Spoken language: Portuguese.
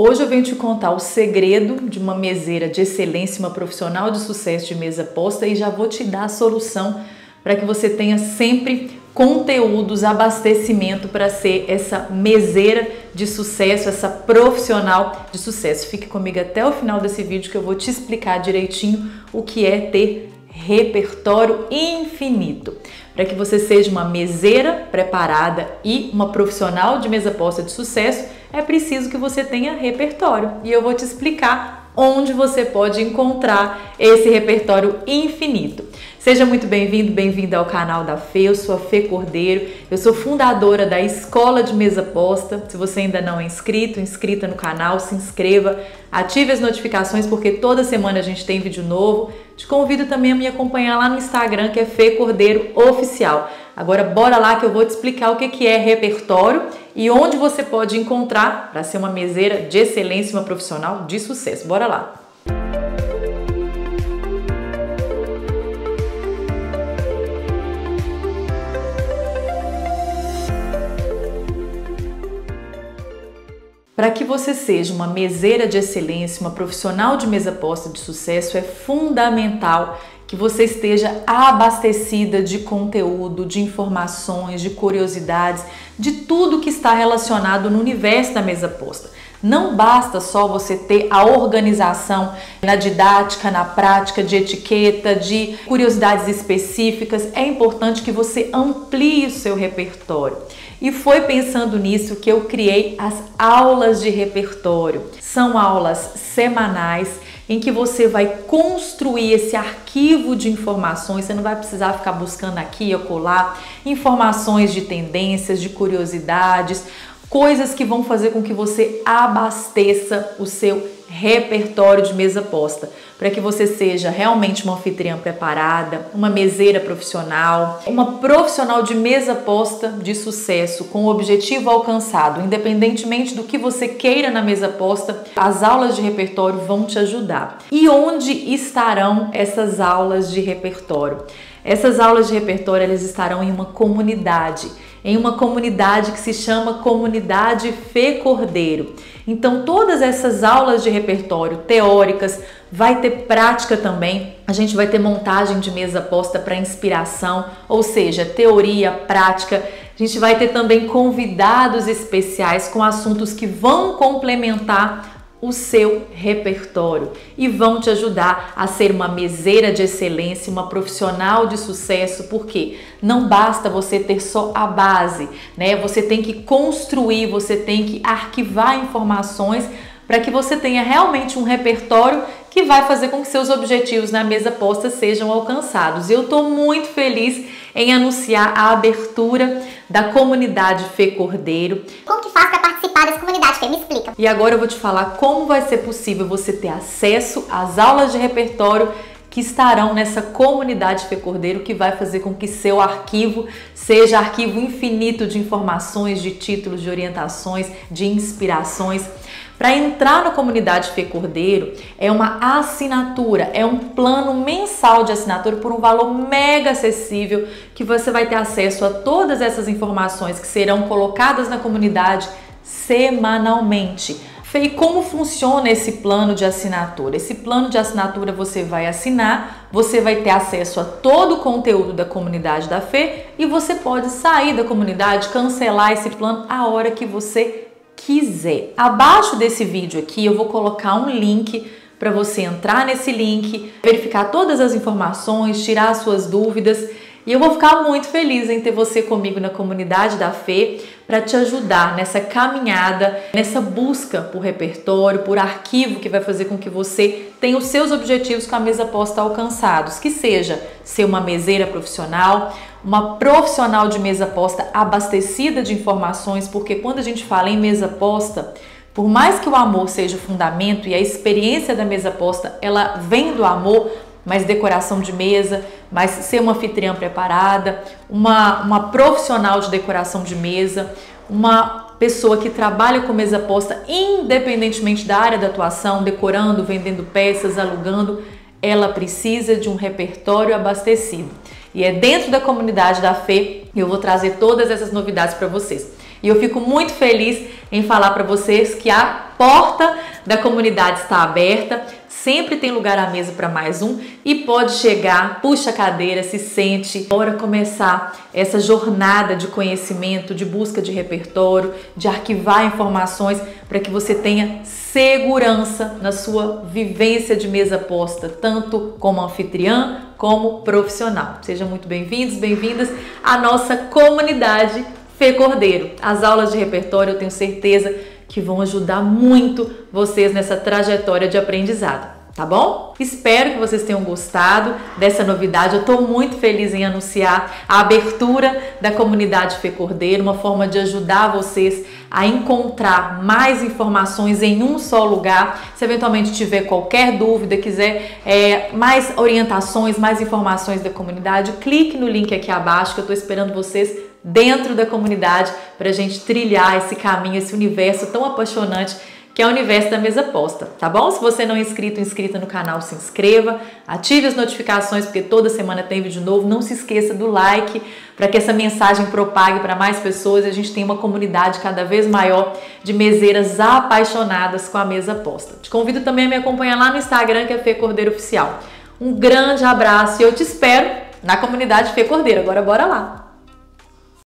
Hoje eu venho te contar o segredo de uma meseira de excelência, uma profissional de sucesso de mesa posta e já vou te dar a solução para que você tenha sempre conteúdos, abastecimento para ser essa meseira de sucesso, essa profissional de sucesso. Fique comigo até o final desse vídeo que eu vou te explicar direitinho o que é ter repertório infinito, para que você seja uma meseira preparada e uma profissional de mesa posta de sucesso é preciso que você tenha repertório. E eu vou te explicar onde você pode encontrar esse repertório infinito. Seja muito bem-vindo, bem-vinda ao canal da Fê. Eu sou a Fê Cordeiro, eu sou fundadora da Escola de Mesa Posta. Se você ainda não é inscrito, inscrita no canal, se inscreva, ative as notificações porque toda semana a gente tem vídeo novo. Te convido também a me acompanhar lá no Instagram, que é Fê Cordeiro Oficial. Agora bora lá que eu vou te explicar o que é repertório e onde você pode encontrar para ser uma meseira de excelência, uma profissional de sucesso. Bora lá! Para que você seja uma meseira de excelência, uma profissional de mesa posta de sucesso, é fundamental que você esteja abastecida de conteúdo, de informações, de curiosidades, de tudo que está relacionado no universo da mesa posta. Não basta só você ter a organização na didática, na prática, de etiqueta, de curiosidades específicas. É importante que você amplie o seu repertório. E foi pensando nisso que eu criei as aulas de repertório. São aulas semanais em que você vai construir esse arquivo de informações. Você não vai precisar ficar buscando aqui ou colar informações de tendências, de curiosidades, coisas que vão fazer com que você abasteça o seu repertório de mesa posta, para que você seja realmente uma anfitriã preparada, uma meseira profissional, uma profissional de mesa posta de sucesso, com o objetivo alcançado, independentemente do que você queira na mesa posta, as aulas de repertório vão te ajudar. E onde estarão essas aulas de repertório? Essas aulas de repertório elas estarão em uma comunidade em uma comunidade que se chama Comunidade Fê Cordeiro. Então, todas essas aulas de repertório teóricas, vai ter prática também. A gente vai ter montagem de mesa posta para inspiração, ou seja, teoria, prática. A gente vai ter também convidados especiais com assuntos que vão complementar o seu repertório e vão te ajudar a ser uma meseira de excelência, uma profissional de sucesso, porque não basta você ter só a base, né? Você tem que construir, você tem que arquivar informações para que você tenha realmente um repertório que vai fazer com que seus objetivos na mesa posta sejam alcançados. Eu estou muito feliz em anunciar a abertura da comunidade Fê Cordeiro. Como que faz para participar dessa comunidade, Fê? Me explica. E agora eu vou te falar como vai ser possível você ter acesso às aulas de repertório que estarão nessa comunidade Fê Cordeiro que vai fazer com que seu arquivo seja arquivo infinito de informações, de títulos, de orientações, de inspirações. Para entrar na comunidade Fê Cordeiro é uma assinatura, é um plano mensal de assinatura por um valor mega acessível que você vai ter acesso a todas essas informações que serão colocadas na comunidade semanalmente. Fê, e como funciona esse plano de assinatura? Esse plano de assinatura você vai assinar, você vai ter acesso a todo o conteúdo da comunidade da Fê e você pode sair da comunidade, cancelar esse plano a hora que você quiser. Abaixo desse vídeo aqui eu vou colocar um link para você entrar nesse link, verificar todas as informações, tirar as suas dúvidas. E eu vou ficar muito feliz em ter você comigo na comunidade da Fê para te ajudar nessa caminhada, nessa busca por repertório, por arquivo que vai fazer com que você tenha os seus objetivos com a mesa posta alcançados, que seja ser uma meseira profissional, uma profissional de mesa posta abastecida de informações, porque quando a gente fala em mesa posta, por mais que o amor seja o fundamento e a experiência da mesa posta, ela vem do amor, mais decoração de mesa, mais ser uma anfitriã preparada, uma, uma profissional de decoração de mesa, uma pessoa que trabalha com mesa posta, independentemente da área da atuação, decorando, vendendo peças, alugando, ela precisa de um repertório abastecido. E é dentro da comunidade da Fê que eu vou trazer todas essas novidades para vocês. E eu fico muito feliz em falar para vocês que a porta da comunidade está aberta, sempre tem lugar à mesa para mais um e pode chegar, puxa a cadeira, se sente. Bora começar essa jornada de conhecimento, de busca de repertório, de arquivar informações para que você tenha segurança na sua vivência de mesa posta, tanto como anfitriã como profissional. Sejam muito bem-vindos, bem-vindas à nossa comunidade Fê Cordeiro. As aulas de repertório eu tenho certeza que vão ajudar muito vocês nessa trajetória de aprendizado, tá bom? Espero que vocês tenham gostado dessa novidade. Eu estou muito feliz em anunciar a abertura da comunidade Fê Cordeiro, uma forma de ajudar vocês a encontrar mais informações em um só lugar. Se eventualmente tiver qualquer dúvida, quiser é, mais orientações, mais informações da comunidade, clique no link aqui abaixo que eu estou esperando vocês dentro da comunidade para a gente trilhar esse caminho, esse universo tão apaixonante que é o universo da mesa posta, tá bom? Se você não é inscrito, inscrita no canal, se inscreva, ative as notificações porque toda semana tem vídeo novo. Não se esqueça do like para que essa mensagem propague para mais pessoas e a gente tenha uma comunidade cada vez maior de meseiras apaixonadas com a mesa posta. Te convido também a me acompanhar lá no Instagram que é Fê Cordeiro Oficial. Um grande abraço e eu te espero na comunidade Fê Cordeiro. Agora bora lá!